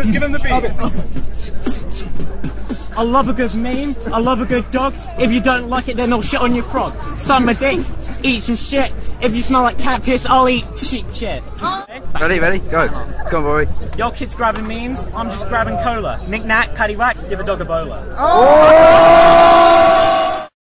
Chris, give him the beat. I love a good meme. I love a good dog. If you don't like it, then I'll shit on your frog. Suck my dick. Eat some shit. If you smell like cat piss, I'll eat shit shit. Ready, ready, go. Come on, boy. Your kids grabbing memes. I'm just grabbing cola. Knick knack, paddy whack. Give a dog a bowler. Oh!